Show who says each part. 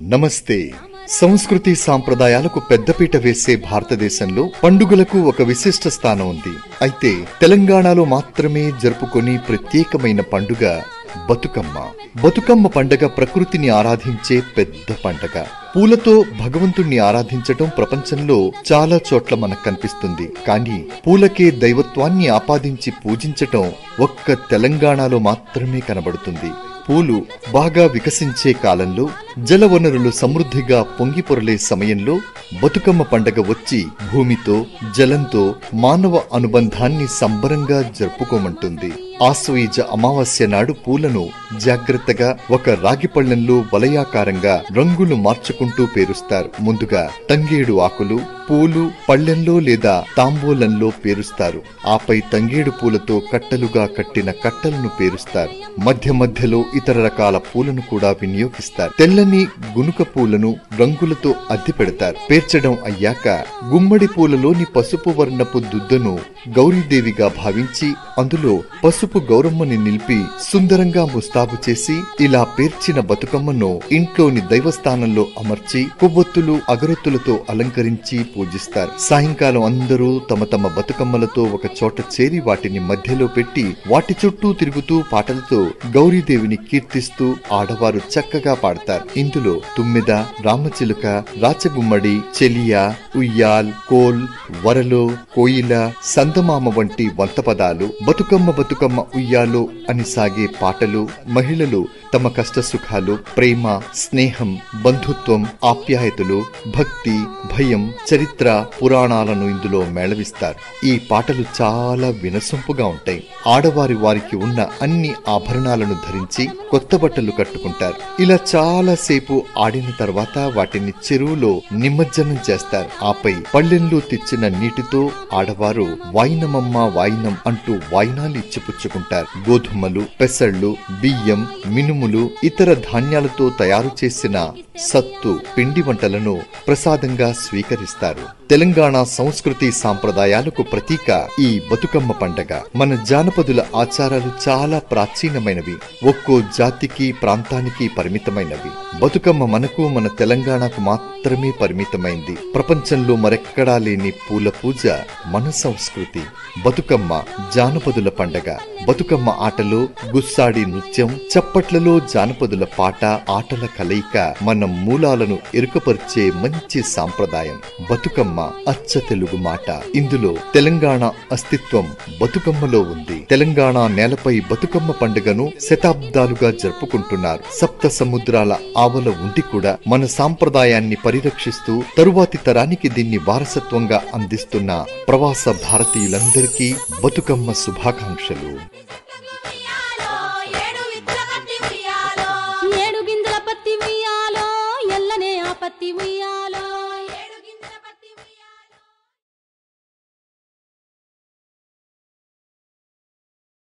Speaker 1: నమస్తే. సంస్కృతి సాంప్రదాయాలకు పెద్దపీట వేసే భారతదేశంలో పండుగలకు ఒక విశిష్ట స్థానం ఉంది. అయితే తెలంగాణలో మాత్రమే జరుపుకొని ప్రత్యేకమైన పండుగ బతుకమ్మ. బతుకమ్మ పండగ ప్రకృతిని ఆరాధించే పెద్ద పండగ. పూలతో భగవంతుణ్ణి ఆరాధించటం ప్రపంచంలో చాలా చోట్ల మనకు కనిపిస్తుంది. కానీ పూలకే దైవత్వాన్ని ఆపాదించి పూజించటం ఒక్క తెలంగాణలో మాత్రమే కనబడుతుంది. పూలు బాగా వికసించే కాలంలో జలవనరులు సమృద్ధిగా పొంగిపొరలే సమయంలో బతుకమ్మ పండగ వచ్చి భూమితో జలంతో మానవ అనుబంధాన్ని సంబరంగా జరుపుకోమంటుంది. ఆశ్వయుజ అమావాస్య నాడు పూలను జాగ్రత్తగా ఒక రాగి పళ్ళెంలో వలయాకారంగా రంగులు మార్చుకుంటూ పేరుస్తారు. ముందుగా తంగేడు ఆకులు పూలు పళ్ళెంలో లేదా తాంబూలంలో పేరుస్తారు. ఆపై తంగేడు పూలతో కట్టలుగా కట్టిన కట్టలను పేరుస్తారు. మధ్య మధ్యలో ఇతర రకాల పూలను కూడా వినియోగిస్తారు. తెల్ల తెల్లని గునుక పూలను రంగులతో అద్దె పెడతారు పేర్చడం అయ్యాక గుమ్మడి పూలలోని పసుపు వర్ణపు దుద్దను గౌరీదేవిగా భావించి అందులో పసుపు గౌరమ్మని నిలిపి సుందరంగా ముస్తాబు చేసి ఇలా పేర్చిన బతుకమ్మను ఇంట్లోని దైవస్థానంలో అమర్చి కొవ్వొత్తులు అగరొత్తులతో అలంకరించి పూజిస్తారు. సాయంకాలం అందరూ తమ తమ బతుకమ్మలతో ఒక చోట చేరి వాటిని మధ్యలో పెట్టి వాటి చుట్టూ తిరుగుతూ పాటలతో గౌరీదేవిని కీర్తిస్తూ ఆడవారు చక్కగా పాడతారు. ఇందులో తుమ్మెద రామచిలుక రాచగుమ్మడి చెలియా ఉయ్యాల్ కోల్ వరలో కోయిల సందమామ వంటి వంత పదాలు బతుకమ్మ బతుకమ్మ ఉయ్యాలో అని సాగే పాటలు మహిళలు తమ కష్ట సుఖాలు ప్రేమ స్నేహం బంధుత్వం ఆప్యాయతలు భక్తి భయం చరిత్ర పురాణాలను ఇందులో మేళవిస్తారు. ఈ పాటలు చాలా వినసొంపుగా ఉంటాయి. ఆడవారి వారికి ఉన్న అన్ని ఆభరణాలను ధరించి కొత్త బట్టలు కట్టుకుంటారు. ఇలా చాలా సేపు ఆడిన తర్వాత వాటిని చెరువులో నిమజ్జనం చేస్తారు. ఆపై పళ్ళెంలో తెచ్చిన నీటితో ఆడవారు వాయినమమ్మ వాయినం అంటూ వాయినాలు ఇచ్చిపుచ్చుకుంటారు. గోధుమలు పెసళ్ళు బియ్యం మినుములు ఇతర ధాన్యాలతో తయారు చేసిన సత్తు పిండి వంటలను ప్రసాదంగా స్వీకరిస్తారు. తెలంగాణ సంస్కృతి సాంప్రదాయాలకు ప్రతీక ఈ బతుకమ్మ పండగ. మన జానపదుల ఆచారాలు చాలా ప్రాచీనమైనవి. ఒక్కో జాతికి ప్రాంతానికి పరిమితమైనవి. బతుకమ్మ మనకు మన తెలంగాణకు మాత్రమే పరిమితమైంది. ప్రపంచంలో మరెక్కడా లేని పూల పూజ మన సంస్కృతి. బతుకమ్మ జానపదుల పండగ. బతుకమ్మ ఆటలో గుస్సాడి నృత్యం చప్పట్లలో జానపదుల పాట ఆటల కలయిక మన మూలాలను ఎరుకపరిచే మంచి సాంప్రదాయం. బతుకమ్మ అచ్చ తెలుగు మాట. ఇందులో తెలంగాణ అస్తిత్వం బతుకమ్మలో ఉంది. తెలంగాణ నేలపై బతుకమ్మ పండుగను శతాబ్దాలుగా జరుపుకుంటున్నారు. సప్త సముద్రాల ఆవల ఉండి కూడా మన సాంప్రదాయాన్ని పరిరక్షిస్తూ తరువాతి తరానికి దీన్ని వారసత్వంగా అందిస్తున్న ప్రవాస భారతీయులందరికీ బతుకమ్మ ಶುಭಾಕಾಂಕ್ಷಲು